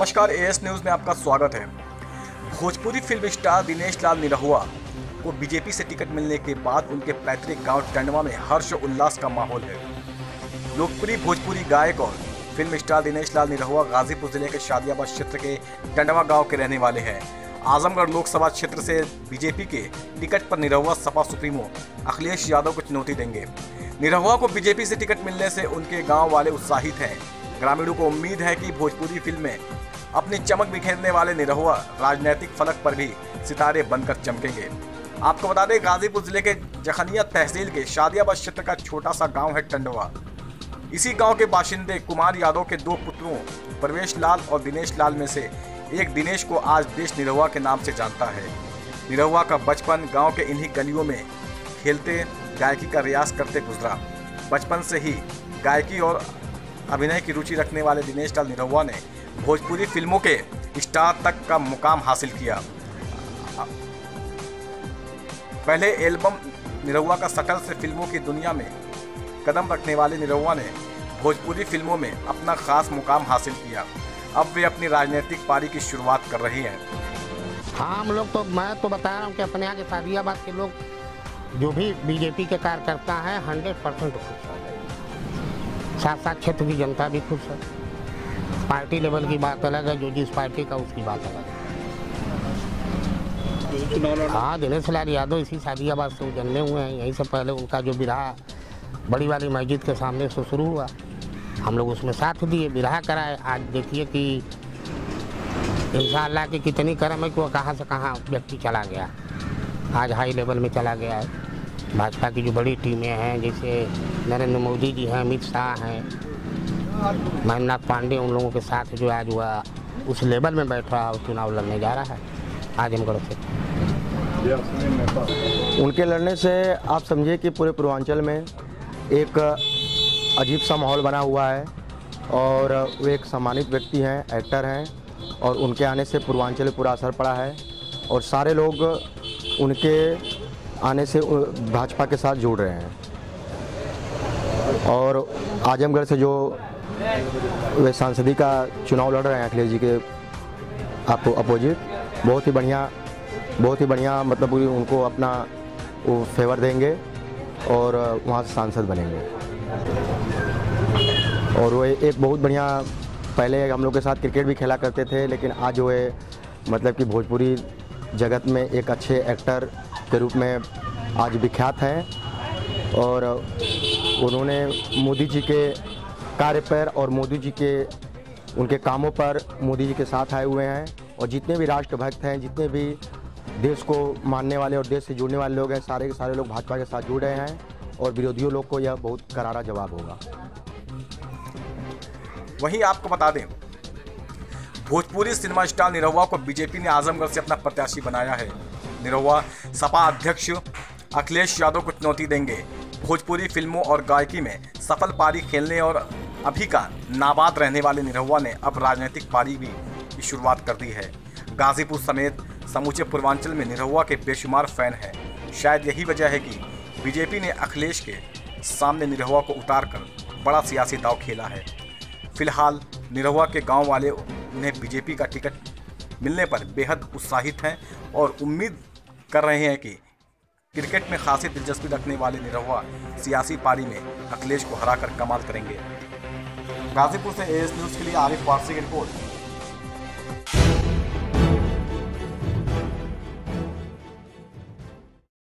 नमस्कार as news में आपका स्वागत है। भोजपुरी फ़िल्म स्टार दिनेश लाल निरहुआ को बीजेपी से टिकट मिलने के बाद उनके पैतृक गाँव टंडवा में हर्ष उल्लास का माहौल है। लोकप्रिय भोजपुरी गायक और फ़िल्म स्टार दिनेश लाल निरहुआ गाजीपुर ज़िले के शादियाबाद क्षेत्र के टंडवा गाँव के रहने वाले हैं। आजमगढ़ लोकसभा क्षेत्र से बीजेपी के टिकट पर निरहुआ सपा सुप्रीमो अखिलेश यादव को चुनौती देंगे। निरहुआ को बीजेपी से टिकट मिलने से उनके गाँव वाले उत्साहित हैं। ग्रामीणों को उम्मीद है कि भोजपुरी फ़िल्म में अपनी चमक बिखेरने वाले निरहुआ राजनीतिक फलक पर भी सितारे बनकर चमकेंगे। आपको बता दें, गाजीपुर ज़िले के जखनिया तहसील के शादियाबाद क्षेत्र का छोटा सा गाँव है टंडवा। इसी गाँव के बाशिंदे कुमार यादव के दो पुत्रों, प्रवेश लाल और दिनेश लाल में से एक दिनेश को आज देश निरहुआ के नाम से जानता है। निरहुआ का बचपन गाँव के इन्हीं गलियों में खेलते, गायकी का रियाज करते गुजरा। बचपन से ही गायकी और अभिनय की रुचि रखने वाले दिनेश लाल निरहुआ ने भोजपुरी फ़िल्मों के स्टार तक का मुकाम हासिल किया। पहले एल्बम निरहुआ का सटल से फ़िल्मों की दुनिया में कदम रखने वाले निरहुआ ने भोजपुरी फ़िल्मों में अपना खास मुकाम हासिल किया। अब वे अपनी राजनीतिक पारी की शुरुआत कर रही हैं। हाँ हम लोग तो मैं तो बता रहा हूँ कि अपने यहाँ के सादियाबाद के लोग जो भी बीजेपी के कार्यकर्ता हैं हंड्रेड परसेंट खुश है साथ साथ क्षेत्र की जनता भी खुश है। पार्टी लेवल की बात अलग है जो जिस पार्टी का उसकी बात अलग है। हाँ। दिनेश लाल यादव इसी सादियाबाद से जन्मे हुए हैं। यहीं से पहले उनका जो विराह बड़ी वाली मस्जिद के सामने से शुरू हुआ। हम लोग उसमें साथ दिए विराह कराए। आज देखिए कि इंशाल्लाह की कितनी करम है कि वो कहाँ से कहाँ व्यक्ति चला गया। आज हाई लेवल में चला गया है। भाजपा की जो बड़ी टीमें हैं जैसे नरेंद्र मोदी जी हैं अमित शाह हैं महेंद्रनाथ पांडे उन लोगों के साथ जो आज हुआ, उस लेवल में बैठ और चुनाव लड़ने जा रहा है। आजमगढ़ से। उनके लड़ने से आप समझिए कि पूरे पूर्वांचल में एक अजीब सा माहौल बना हुआ है और वो एक सम्मानित व्यक्ति हैं एक्टर हैं और उनके आने से पूर्वांचल में पूरा असर पड़ा है और सारे लोग उनके आने से भाजपा के साथ जुड़ रहे हैं। और आजमगढ़ से जो वे सांसदी का चुनाव लड़ रहे हैं अखिलेश जी के आपको अपोजिट। बहुत ही बढ़िया, बहुत ही बढ़िया मतलब उनको अपना वो फेवर देंगे और वहाँ से सांसद बनेंगे। और वो एक बहुत बढ़िया, पहले हम लोग के साथ क्रिकेट भी खेला करते थे, लेकिन आज वो मतलब कि भोजपुरी जगत में एक अच्छे एक्टर के रूप में आज विख्यात हैं। और उन्होंने मोदी जी के कार्य पर और मोदी जी के, उनके कामों पर मोदी जी के साथ आए हुए हैं और जितने भी राष्ट्रभक्त हैं, जितने भी देश को मानने वाले और देश से जुड़ने वाले लोग हैं, सारे के सारे लोग भाजपा के साथ जुड़ रहे हैं और विरोधियों लोग को यह बहुत करारा जवाब होगा। वहीं आपको बता दें, भोजपुरी सिनेमा स्टार निरहुआ को बीजेपी ने आजमगढ़ से अपना प्रत्याशी बनाया है। निरहुआ सपा अध्यक्ष अखिलेश यादव को चुनौती देंगे। भोजपुरी फ़िल्मों और गायकी में सफल पारी खेलने और अभी का नाबाद रहने वाले निरहुआ ने अब राजनीतिक पारी भी की शुरुआत कर दी है। गाजीपुर समेत समूचे पूर्वांचल में निरहुआ के बेशुमार फ़ैन हैं। शायद यही वजह है कि बीजेपी ने अखिलेश के सामने निरहुआ को उतार कर बड़ा सियासी दाव खेला है। फ़िलहाल निरहुआ के गाँव वाले उन्हें बीजेपी का टिकट मिलने पर बेहद उत्साहित हैं और उम्मीद कर रहे हैं कि क्रिकेट में खासी दिलचस्पी रखने वाले निरहुआ सियासी पारी में अखिलेश को हराकर कमाल करेंगे। गाजीपुर से एस न्यूज़ के लिए आरिफ वारसी की रिपोर्ट।